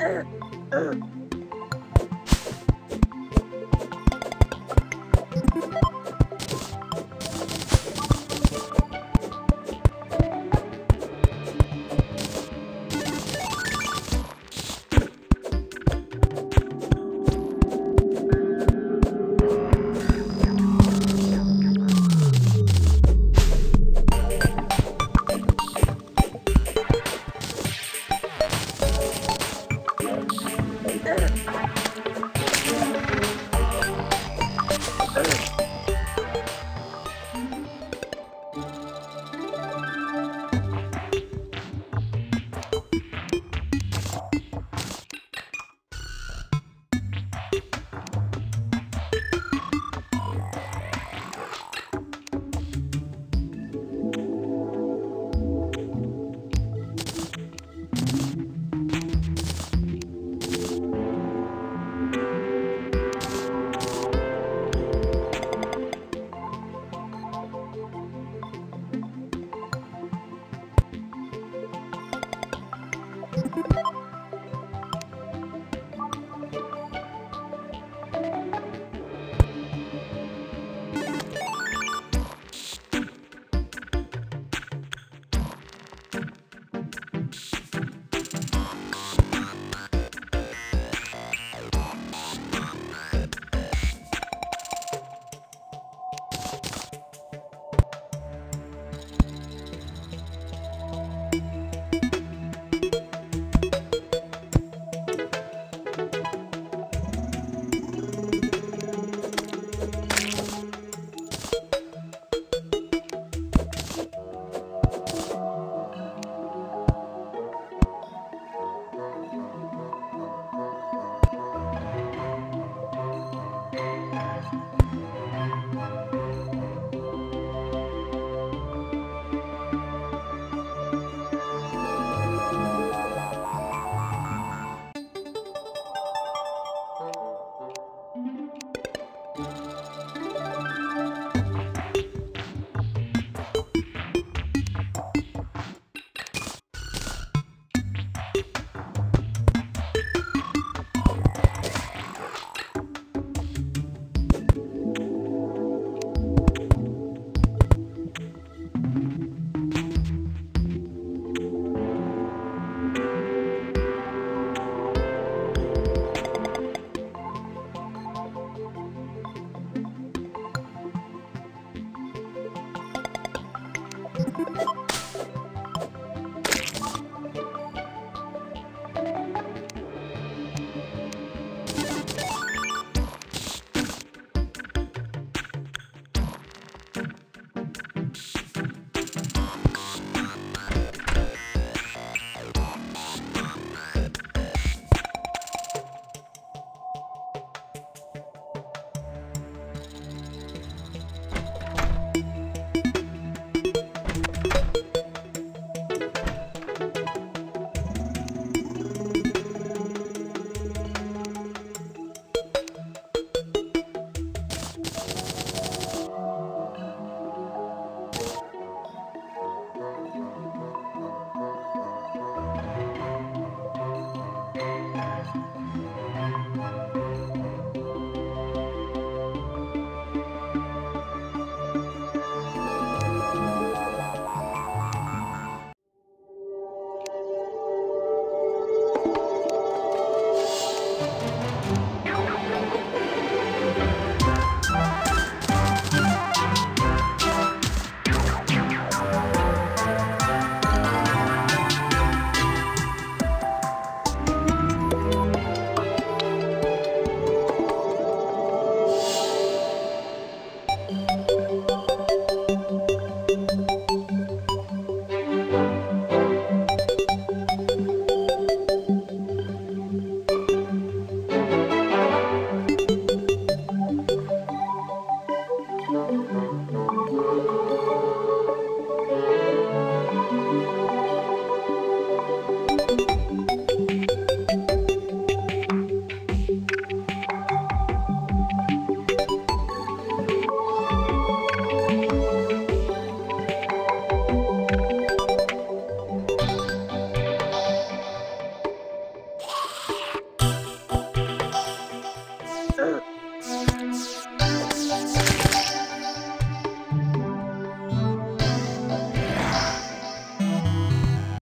uh, uh.